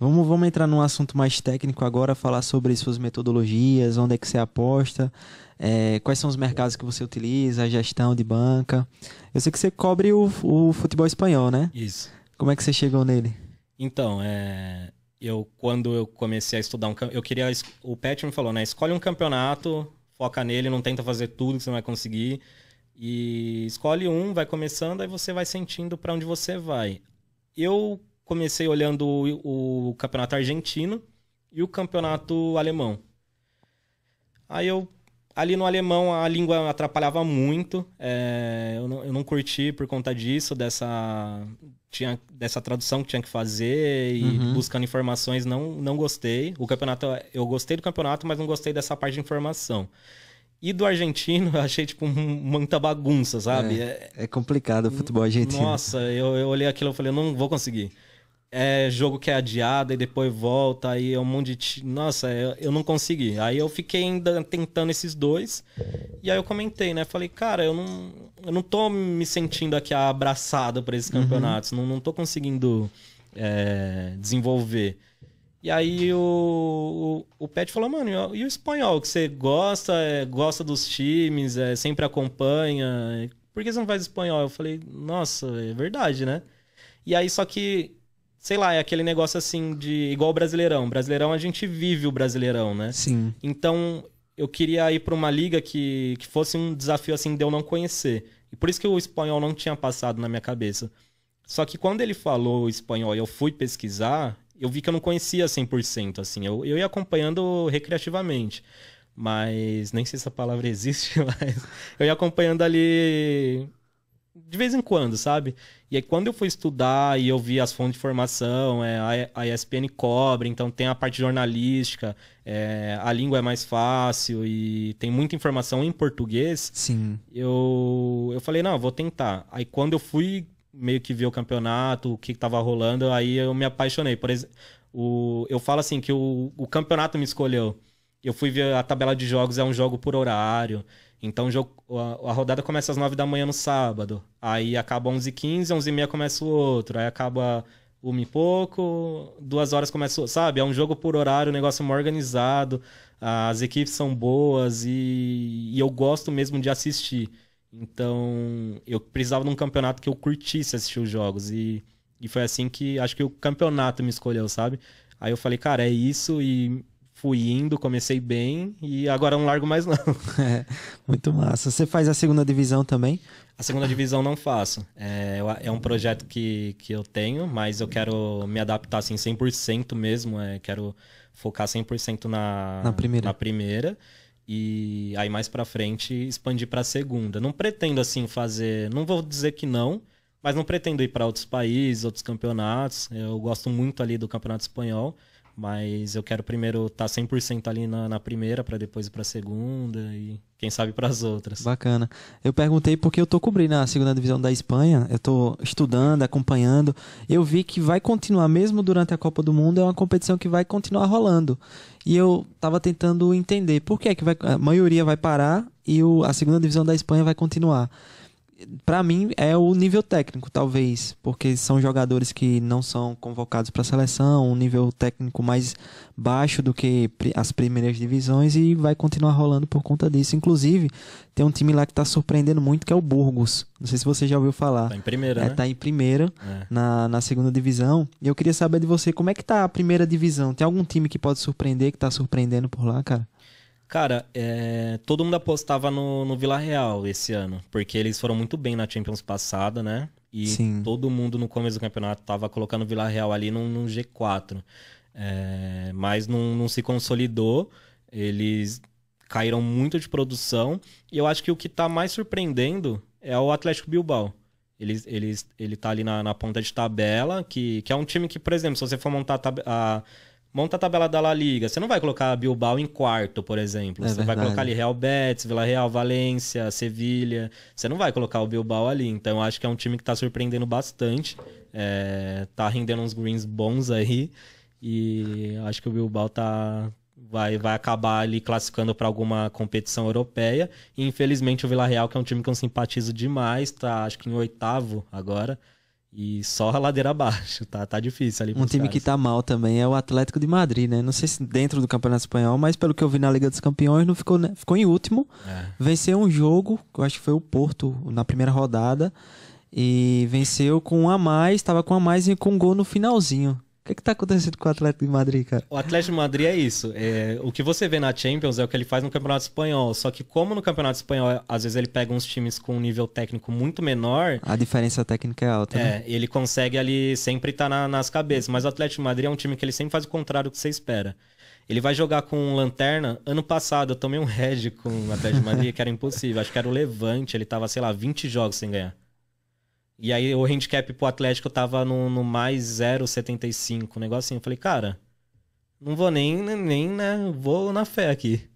Vamos, vamos entrar num assunto mais técnico agora, falar sobre suas metodologias, onde é que você aposta, é, quais são os mercados que você utiliza, a gestão de banca. Eu sei que você cobre o, o futebol espanhol, né? Isso. Como é que você chegou nele? Então, é, eu quando eu comecei a estudar um eu queria o Pet me falou, né, escolhe um campeonato, foca nele, não tenta fazer tudo que você vai conseguir e escolhe um, vai começando, aí você vai sentindo para onde você vai. Eu comecei olhando o, o campeonato argentino e o campeonato alemão. Aí eu ali no alemão a língua atrapalhava muito. É, eu, não, eu não curti por conta disso, dessa, tinha, dessa tradução que tinha que fazer e uhum. buscando informações, não, não gostei. O campeonato, eu gostei do campeonato, mas não gostei dessa parte de informação. E do argentino, eu achei, tipo, muita bagunça, sabe? É, é complicado o futebol argentino. Nossa, eu, eu olhei aquilo e falei, não vou conseguir. É jogo que é adiado e depois volta, aí é um monte de. Nossa, eu, eu não consegui. Aí eu fiquei ainda tentando esses dois. E aí eu comentei, né? Falei, cara, eu não, eu não tô me sentindo aqui abraçado por esses uhum. campeonatos. Uhum. Não, não tô conseguindo é, desenvolver. E aí o, o, o Pet falou, mano, e o espanhol, que você gosta, é, gosta dos times, é, sempre acompanha. Por que você não faz espanhol? Eu falei, nossa, é verdade, né? E aí, só que, sei lá, é aquele negócio assim de. igual o Brasileirão. Brasileirão a gente vive o Brasileirão, né? Sim. Então, eu queria ir para uma liga que, que fosse um desafio assim de eu não conhecer. E por isso que o espanhol não tinha passado na minha cabeça. Só que quando ele falou espanhol e eu fui pesquisar, eu vi que eu não conhecia 100%, assim. Eu, eu ia acompanhando recreativamente. Mas nem sei se essa palavra existe, mas eu ia acompanhando ali de vez em quando, sabe? E aí quando eu fui estudar e eu vi as fontes de formação, é, a, ESPN cobre, então tem a parte jornalística, é, a língua é mais fácil e tem muita informação em português. Sim. Eu, eu falei, não, vou tentar. Aí quando eu fui meio que ver o campeonato, o que estava rolando, aí eu me apaixonei. Por exemplo, o, eu falo assim que o, o campeonato me escolheu. Eu fui ver a tabela de jogos, é um jogo por horário. Então a, rodada começa às 9 da manhã no sábado. Aí acaba 11h15, 11h30 começa o outro. Aí acaba uma e pouco, duas horas começa, sabe? É um jogo por horário, um negócio mais organizado. As equipes são boas e, e eu gosto mesmo de assistir. Então, eu precisava de um campeonato que eu curtisse assistir os jogos. E, e foi assim que acho que o campeonato me escolheu, sabe? Aí eu falei, cara, é isso. E fui indo, comecei bem. E agora não largo mais, não. É, muito massa. Você faz a segunda divisão também? A segunda divisão não faço. É, é um projeto que, que eu tenho, mas eu quero me adaptar assim 100% mesmo. É, quero focar 100% na, na primeira. Na primeira e aí mais para frente expandir para a segunda. Não pretendo assim fazer, não vou dizer que não, mas não pretendo ir para outros países, outros campeonatos. Eu gosto muito ali do Campeonato Espanhol, mas eu quero primeiro estar tá 100% ali na, na primeira para depois ir para a segunda e quem sabe para as outras. Bacana. Eu perguntei porque eu tô cobrindo a segunda divisão da Espanha, eu tô estudando, acompanhando. Eu vi que vai continuar mesmo durante a Copa do Mundo, é uma competição que vai continuar rolando. E eu tava tentando entender por que é que vai, a maioria vai parar e o, a segunda divisão da Espanha vai continuar para mim é o nível técnico, talvez, porque são jogadores que não são convocados para a seleção, um nível técnico mais baixo do que as primeiras divisões e vai continuar rolando por conta disso. Inclusive, tem um time lá que está surpreendendo muito, que é o Burgos. Não sei se você já ouviu falar. Tá em primeira, é, né? Tá em primeira, é. na, na segunda divisão. E eu queria saber de você, como é que tá a primeira divisão? Tem algum time que pode surpreender, que está surpreendendo por lá, cara? Cara, é, todo mundo apostava no, no Vila Real esse ano, porque eles foram muito bem na Champions passada, né? E Sim. todo mundo no começo do campeonato tava colocando o Vila Real ali no, no G4. É, mas não, não se consolidou. Eles caíram muito de produção. E eu acho que o que tá mais surpreendendo é o Atlético Bilbao. Ele, ele, ele tá ali na, na ponta de tabela, que, que é um time que, por exemplo, se você for montar a, a monta a tabela da La Liga. Você não vai colocar Bilbao em quarto, por exemplo. É você verdade. vai colocar ali Real Betis, Vila Real, Valência, Sevilha. Você não vai colocar o Bilbao ali. Então eu acho que é um time que está surpreendendo bastante. É, tá rendendo uns greens bons aí. E acho que o Bilbao tá, vai, vai acabar ali classificando para alguma competição europeia. E infelizmente o Vila Real, que é um time que eu simpatizo demais, tá acho que em oitavo agora. E só a ladeira abaixo, tá, tá difícil ali. Um time caras. que tá mal também é o Atlético de Madrid, né? Não sei se dentro do Campeonato Espanhol, mas pelo que eu vi na Liga dos Campeões, não ficou, né? ficou em último. É. Venceu um jogo, eu acho que foi o Porto na primeira rodada. E venceu com um a mais, tava com um a mais e com um gol no finalzinho. O que, que tá acontecendo com o Atlético de Madrid, cara? O Atlético de Madrid é isso. É, o que você vê na Champions é o que ele faz no Campeonato Espanhol. Só que como no Campeonato Espanhol, às vezes ele pega uns times com um nível técnico muito menor, A diferença técnica é alta, né? é, ele consegue ali sempre estar na- nas cabeças. Mas o Atlético de Madrid é um time que ele sempre faz o contrário do que você espera. Ele vai jogar com lanterna. Ano passado eu tomei um head com o Atlético de Madrid que era impossível. Acho que era o Levante, ele tava, sei lá, 20 jogos sem ganhar. E aí o handicap pro Atlético tava no, no mais 0,75, um negócio assim. Eu falei, cara, não vou nem, nem, né, vou na fé aqui.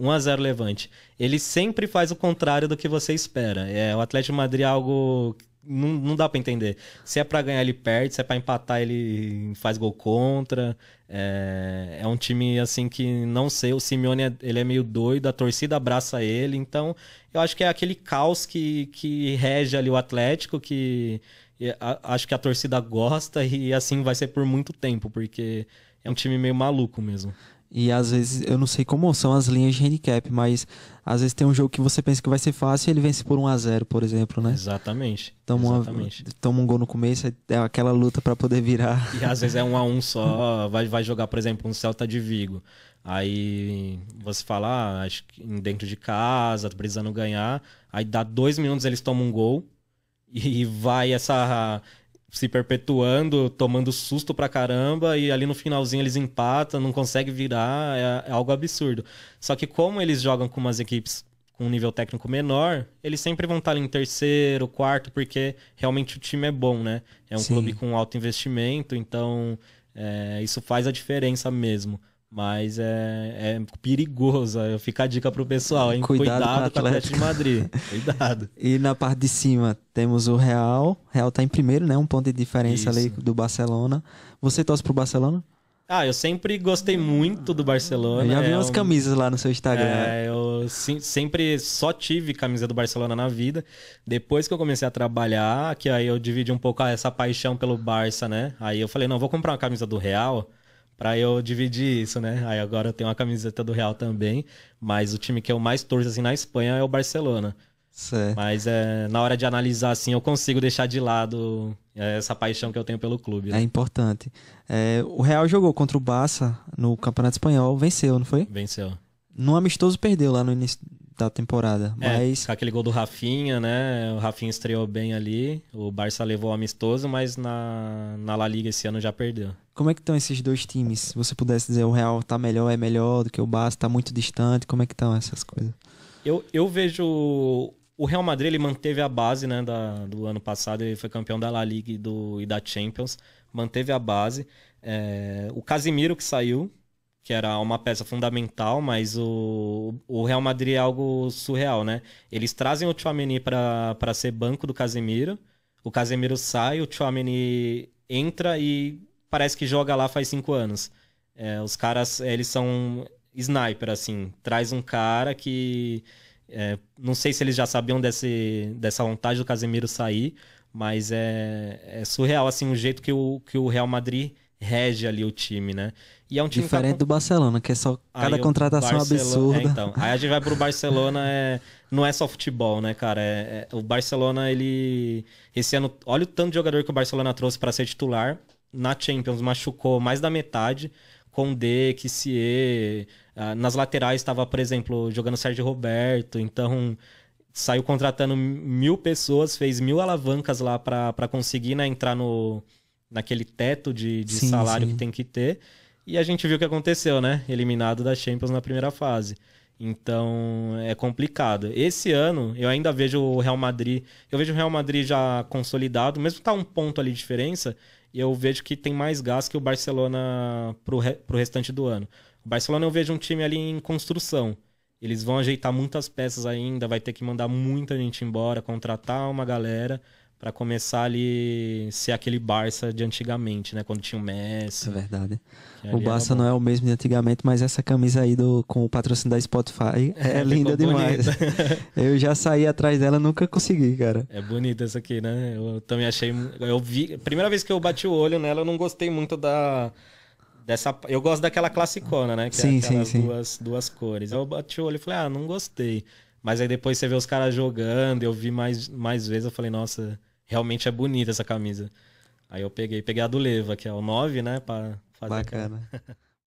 1x0 Levante. Ele sempre faz o contrário do que você espera. É, o Atlético de Madrid é algo. Não, não dá pra entender. Se é pra ganhar, ele perde. Se é pra empatar, ele faz gol contra. É, é um time, assim, que não sei. O Simeone é- ele é meio doido. A torcida abraça ele. Então, eu acho que é aquele caos que, que rege ali o Atlético. Que acho que a torcida gosta. E assim vai ser por muito tempo. Porque é um time meio maluco mesmo. E às vezes, eu não sei como são as linhas de handicap, mas às vezes tem um jogo que você pensa que vai ser fácil e ele vence por 1 a 0 por exemplo, né? Exatamente. Toma, uma- Exatamente. toma um gol no começo, é aquela luta pra poder virar. E às vezes é um a um só, vai, vai jogar, por exemplo, um Celta de Vigo. Aí você fala, ah, acho que dentro de casa, tô precisando ganhar. Aí dá dois minutos, eles tomam um gol. E vai essa. Se perpetuando, tomando susto pra caramba. E ali no finalzinho eles empatam, não conseguem virar. É, é algo absurdo. Só que como eles jogam com umas equipes com um nível técnico menor, eles sempre vão estar ali em terceiro, quarto, porque realmente o time é bom, né? É um Sim. clube com alto investimento, então é, isso faz a diferença mesmo. Mas é, é perigoso. Fica a dica pro pessoal, hein? Cuidado Cuidado, com o Atlético de Madrid. Cuidado. E na parte de cima temos o Real. Real tá em primeiro, né? Um ponto de diferença Isso. ali do Barcelona. Você torce pro Barcelona? Ah, eu sempre gostei muito do Barcelona. Eu já vi é umas um- camisas lá no seu Instagram. É, eu sim- sempre só tive camisa do Barcelona na vida. Depois que eu comecei a trabalhar, que aí eu dividi um pouco essa paixão pelo Barça, né? Aí eu falei, não, vou comprar uma camisa do Real pra eu dividir isso, né? Aí agora eu tenho uma camiseta do Real também, mas o time que eu mais torço assim na Espanha é o Barcelona. Certo. Mas é, na hora de analisar assim, eu consigo deixar de lado é, essa paixão que eu tenho pelo clube. É Né? importante. É, o Real jogou contra o Barça no Campeonato Espanhol, venceu, não foi? Venceu. No amistoso perdeu lá no início da temporada, É, mas aquele gol do Rafinha, né? O Rafinha estreou bem ali. O Barça levou o amistoso, mas na, na La Liga esse ano já perdeu. Como é que estão esses dois times? Se você pudesse dizer o Real tá melhor, é melhor do que o Barça, tá muito distante, como é que estão essas coisas? Eu, eu vejo. O Real Madrid ele manteve a base né, da, do ano passado, ele foi campeão da La Liga e, do, e da Champions, manteve a base. É, o Casimiro que saiu, que era uma peça fundamental, mas o, o Real Madrid é algo surreal, né? Eles trazem o Chouameni para ser banco do Casemiro, o Casemiro sai, o Chouameni entra e parece que joga lá faz cinco anos. É, os caras, eles são sniper, assim. Traz um cara que... é, não sei se eles já sabiam desse, dessa vontade do Casemiro sair, mas é, é surreal, assim, o jeito que o, que o Real Madrid rege ali o time, né? E é um time tá Diferente do Barcelona, que é só cada Aí contratação Barcelona- absurda. É, então. Aí a gente vai pro Barcelona, é... não é só futebol, né, cara? É- é- O Barcelona, ele. Esse ano, olha o tanto de jogador que o Barcelona trouxe para ser titular. Na Champions machucou mais da metade. Condé, Kissier. ah, Nas laterais estava, por exemplo, jogando Sérgio Roberto. Então, saiu contratando mil pessoas, fez mil alavancas lá para conseguir né, entrar no, naquele teto de, de Sim, salário sim. que tem que ter. E a gente viu o que aconteceu, né? Eliminado da Champions na primeira fase. Então é complicado. Esse ano eu ainda vejo o Real Madrid. Eu vejo o Real Madrid já consolidado, mesmo que tá um ponto ali de diferença, e eu vejo que tem mais gás que o Barcelona pro, re, pro restante do ano. O Barcelona eu vejo um time ali em construção. Eles vão ajeitar muitas peças ainda, vai ter que mandar muita gente embora, contratar uma galera para começar ali ser aquele Barça de antigamente, né? Quando tinha o Messi. É verdade. O Barça não é o mesmo de antigamente, mas essa camisa aí do, com o patrocínio da Spotify é, é linda demais. eu já saí atrás dela, nunca consegui, cara. É bonita essa aqui, né? Eu também achei. Eu vi. Primeira vez que eu bati o olho nela, eu não gostei muito da. Dessa, eu gosto daquela classicona, né? Que sim, é sim, sim. Duas, duas cores. Eu bati o olho e falei, ah, não gostei. Mas aí depois você vê os caras jogando, eu vi mais, mais vezes, eu falei, nossa, realmente é bonita essa camisa. Aí eu peguei, peguei a do Leva, que é o 9, né? Pra fazer Bacana.